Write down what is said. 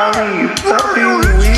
call me fucking.